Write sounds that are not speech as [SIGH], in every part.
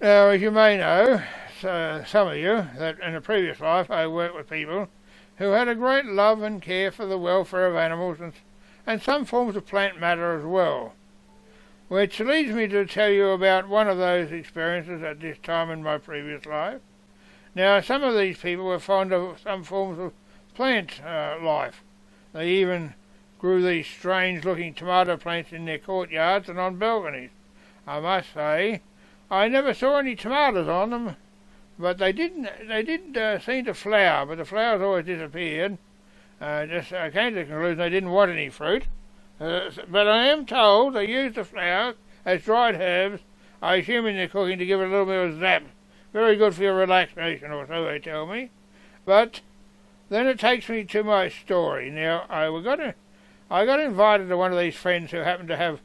Now, as you may know, so some of you, that in a previous life I worked with people who had a great love and care for the welfare of animals and, and some forms of plant matter as well. Which leads me to tell you about one of those experiences at this time in my previous life. Now, some of these people were fond of some forms of plant uh, life. They even grew these strange looking tomato plants in their courtyards and on balconies. I must say, I never saw any tomatoes on them, but they didn't they did uh, seem to flower, but the flowers always disappeared. Uh, just I came to the conclusion they didn't want any fruit. Uh, but I am told they use the flowers as dried herbs. I assume in their cooking to give it a little bit of zap. Very good for your relaxation, or so they tell me. But then it takes me to my story. Now I got to, I got invited to one of these friends who happened to have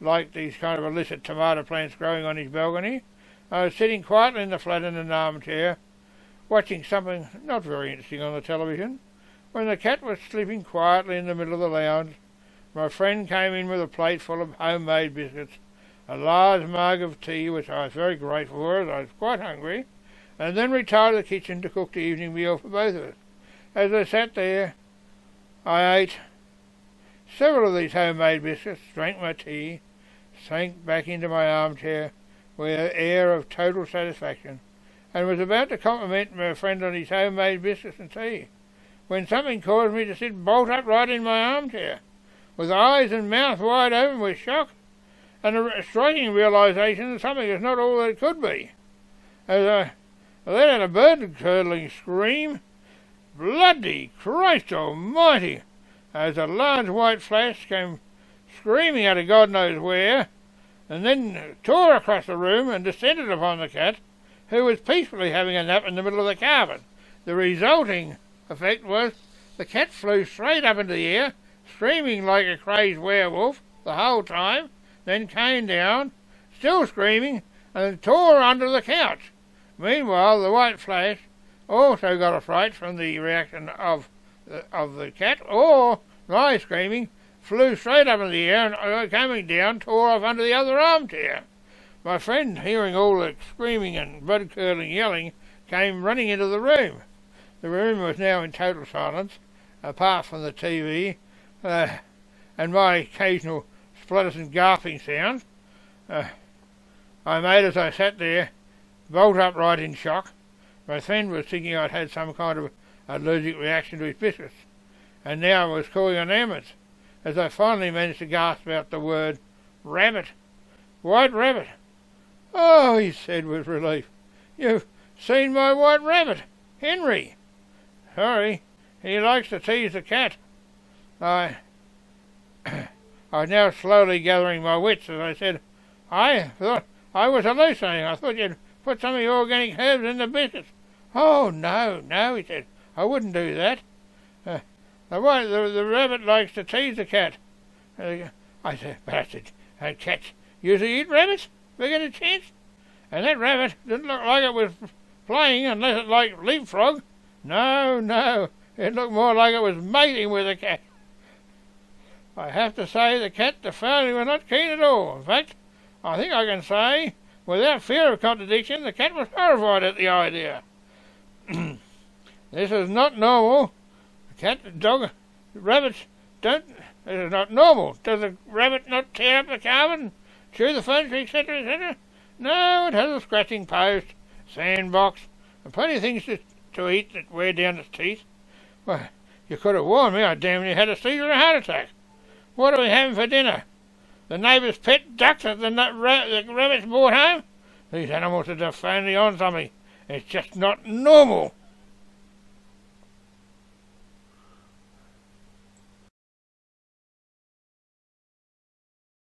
like these kind of illicit tomato plants growing on his balcony. I was sitting quietly in the flat in an armchair, watching something not very interesting on the television, when the cat was sleeping quietly in the middle of the lounge. My friend came in with a plate full of homemade biscuits, a large mug of tea, which I was very grateful for, as I was quite hungry, and then retired to the kitchen to cook the evening meal for both of us. As I sat there, I ate several of these homemade biscuits, drank my tea, sank back into my armchair, with an air of total satisfaction, and was about to compliment my friend on his homemade biscuits and tea, when something caused me to sit bolt upright in my armchair, with eyes and mouth wide open with shock, and a striking realization that something is not all that it could be. As I let out a bird-curdling scream, bloody Christ Almighty! As a large white flash came screaming out of God knows where, and then tore across the room and descended upon the cat, who was peacefully having a nap in the middle of the carpet. The resulting effect was the cat flew straight up into the air, screaming like a crazed werewolf the whole time, then came down, still screaming, and tore under the couch. Meanwhile, the white flash also got a fright from the reaction of the, of the cat, or my screaming, flew straight up in the air and, coming down, tore off under the other armchair. My friend, hearing all the screaming and blood curdling yelling, came running into the room. The room was now in total silence, apart from the TV uh, and my occasional splutters and gasping sounds. Uh, I made as I sat there, bolt upright in shock. My friend was thinking I'd had some kind of allergic reaction to his biscuits, and now I was calling an ambulance as I finally managed to gasp out the word rabbit. White rabbit. Oh, he said with relief. You've seen my white rabbit, Henry. Sorry, he likes to tease the cat. I [CLEARS THROAT] I was now slowly gathering my wits as I said, I thought I was hallucinating. I thought you'd put some of your organic herbs in the biscuits. Oh, no, no, he said. I wouldn't do that. Uh, the, the, the rabbit likes to tease the cat. Uh, I said, bastard, that cats usually eat rabbits. We get a chance. And that rabbit didn't look like it was playing unless it liked leapfrog. No, no, it looked more like it was mating with the cat. I have to say the cat the family were not keen at all. In fact, I think I can say, without fear of contradiction, the cat was horrified at the idea. [CLEARS THROAT] this is not normal cat, dog, rabbits don't. It is not normal. Does a rabbit not tear up the carpet, chew the furniture, etc., etc.? No, it has a scratching post, sandbox, and plenty of things to, to eat that wear down its teeth. Why, you could have warned me. I damn near had a seizure and a heart attack. What are we having for dinner? The neighbour's pet duck that the, ra- the rabbits brought home? These animals are definitely on something. It's just not normal.